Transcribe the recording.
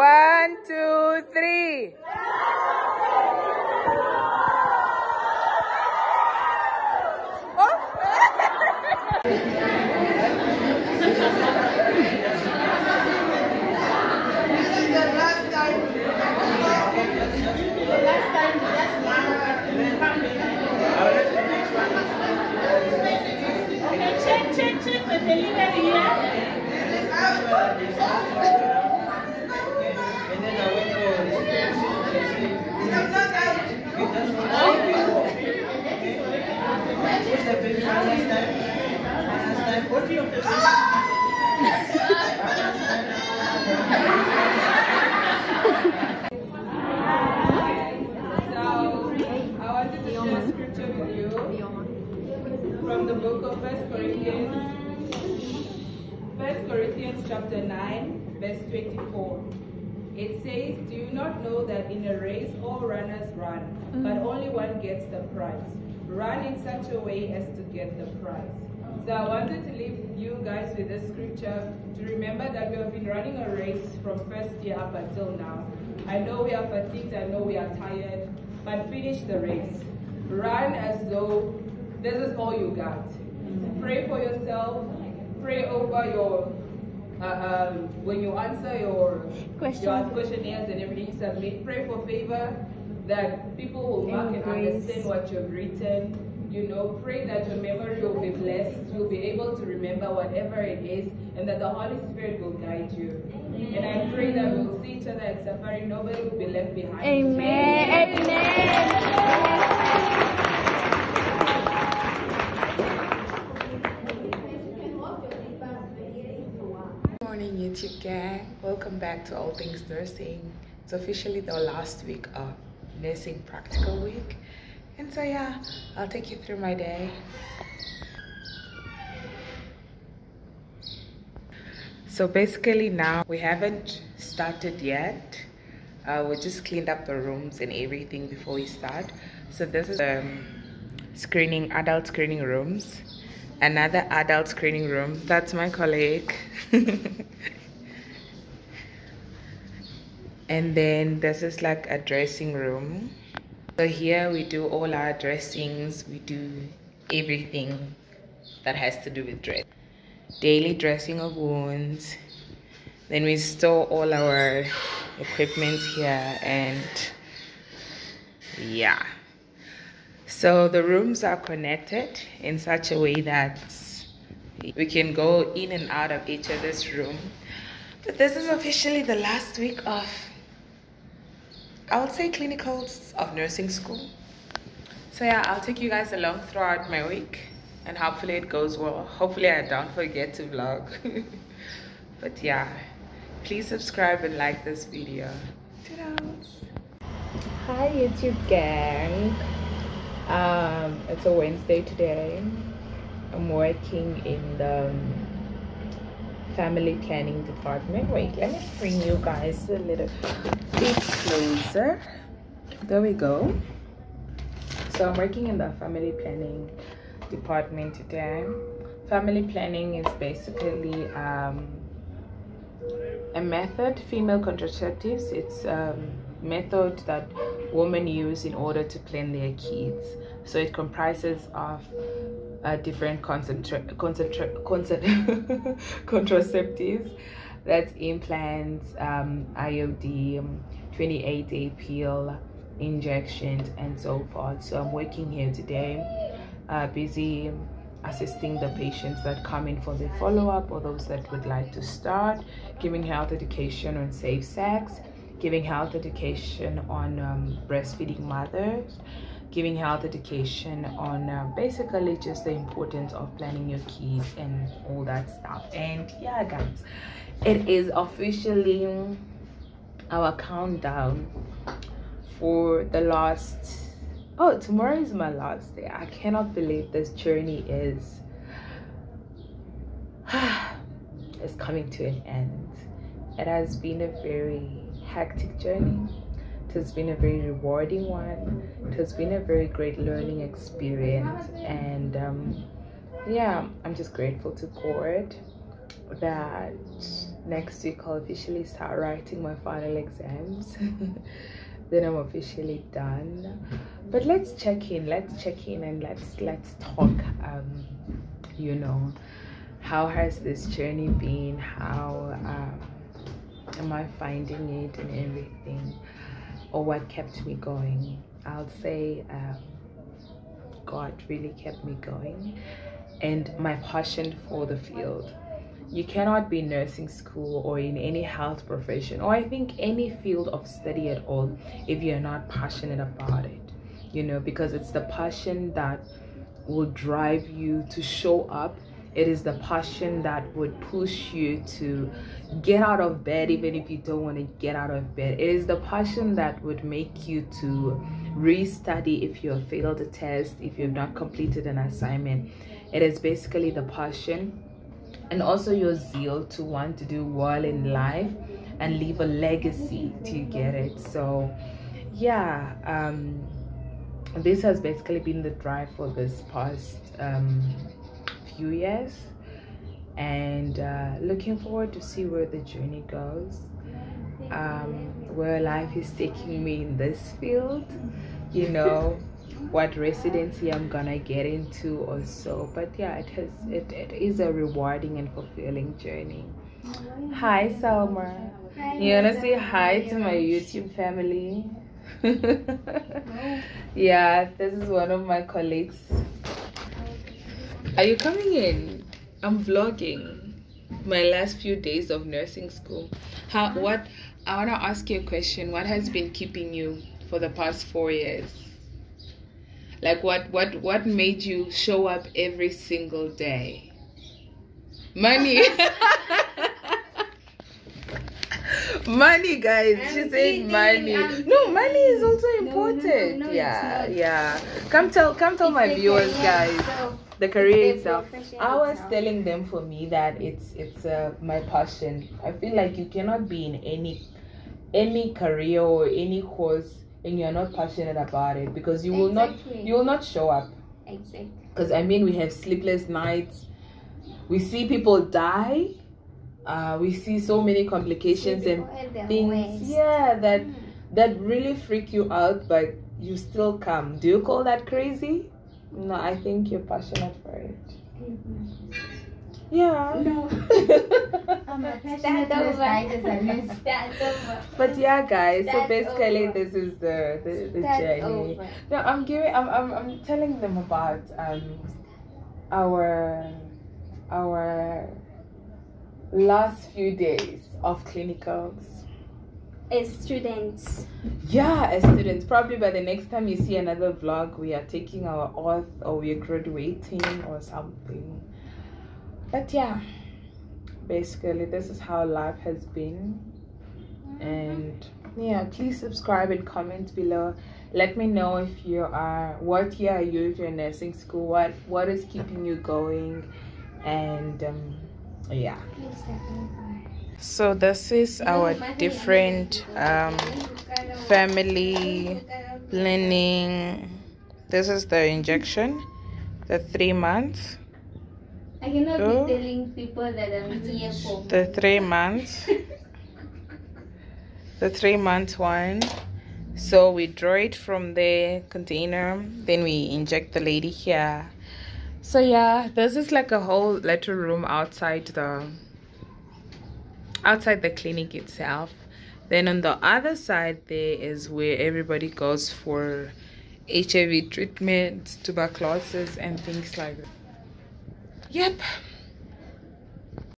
One, two, three. Okay, oh. I wanted to share scripture with you from the book of First Corinthians. First Corinthians chapter 9, verse 24. It says, Do you not know that in a race all runners run, but only one gets the prize? Run in such a way as to get the prize. So I wanted to leave you guys with this scripture to remember that we have been running a race from first year up until now. I know we are fatigued, I know we are tired, but finish the race. Run as though this is all you got. Pray for yourself, pray over your uh, um, when you answer your Question. your questionnaires and everything you submit, pray for favor that people will mark and understand what you've written. You know, pray that your memory will be blessed. You'll be able to remember whatever it is, and that the Holy Spirit will guide you. And I pray that we'll see each other at Safari. Nobody will be left behind. Amen. Amen. Good morning, YouTube gang. Welcome back to All Things Nursing. It's officially the last week of nursing practical week. And so, yeah, I'll take you through my day. So, basically, now we haven't started yet. Uh, we just cleaned up the rooms and everything before we start. So, this is um, screening, adult screening rooms another adult screening room. That's my colleague. and then this is like a dressing room. So here we do all our dressings, we do everything that has to do with dress. Daily dressing of wounds. Then we store all our equipment here and yeah. So the rooms are connected in such a way that we can go in and out of each other's room. But this is officially the last week of, I would say, clinicals of nursing school. So yeah, I'll take you guys along throughout my week and hopefully it goes well. Hopefully I don't forget to vlog. but yeah, please subscribe and like this video. Hi YouTube gang. Um, it's a Wednesday today. I'm working in the um, family planning department. Wait, let me bring you guys a little bit closer. There we go. So I'm working in the family planning department today. Family planning is basically um, a method, female contraceptives. It's a method that women use in order to plan their kids. So it comprises of uh, different concentra- concentra- concent- contraceptives. That's implants, um, IUD, 28-day pill, injections, and so forth. So I'm working here today, uh, busy assisting the patients that come in for their follow-up or those that would like to start, giving health education on safe sex, giving health education on um, breastfeeding mothers, giving health education on uh, basically just the importance of planning your kids and all that stuff. And yeah, guys, it is officially our countdown for the last. Oh, tomorrow is my last day. I cannot believe this journey is. is coming to an end. It has been a very hectic journey. It has been a very rewarding one. It has been a very great learning experience. And um, yeah, I'm just grateful to God that next week I'll officially start writing my final exams. then I'm officially done. But let's check in. Let's check in and let's let's talk. Um, you know, how has this journey been? How um, am I finding it and everything, or what kept me going? I'll say um, God really kept me going, and my passion for the field you cannot be nursing school or in any health profession or i think any field of study at all if you're not passionate about it you know because it's the passion that will drive you to show up it is the passion that would push you to get out of bed even if you don't want to get out of bed. It is the passion that would make you to restudy if you have failed a test if you've not completed an assignment. It is basically the passion and also your zeal to want to do well in life and leave a legacy to get it. So yeah um this has basically been the drive for this past um years and uh, looking forward to see where the journey goes. Um where life is taking me in this field you know what residency I'm gonna get into also. but yeah it has it, it is a rewarding and fulfilling journey. Hi Selma. You wanna say hi to my YouTube family? Yeah this is one of my colleagues are you coming in? I'm vlogging my last few days of nursing school. How what I want to ask you a question. What has been keeping you for the past four years? Like what what what made you show up every single day? Money. Money guys. She said money. I'm no money is also no, no, important. no, yeah yeah. Come tell come tell my It's the viewers guys. The career itself. i was itself. telling them for me that it's it's uh, my passion. I feel like you cannot be in any any career or any course and you're not passionate about it because you will not you will not show up. Exactly. because i mean we have sleepless nights. We see people die. Uh, we see so many complications and People at their things yeah that Mm. that really freak you out but you still come. Do you call that crazy no i think you're passionate for it yeah No. I'm a Start passionate over. nurse, a nurse. Over. but yeah guys so basically over. this is the the, the journey over. no i'm giving I'm, I'm i'm telling them about um our our last few days of clinicals As students, yeah as students probably by the next time you see another vlog we are taking our oath or we're graduating or something. But yeah basically this is how life has been. And yeah please subscribe and comment below. Let me know if you are what year are you if you're in nursing school? What what is keeping you going? And um yeah. Please start over. So this is our different um family planning. This is the injection the three months. I cannot be telling people that I'm here for. the three months. The three month one. So we draw it from the container then we inject the lady here. So yeah this is like a whole little room outside the outside the clinic itself. Then on the other side there is where everybody goes for hiv treatment tuberculosis and things like that. Yep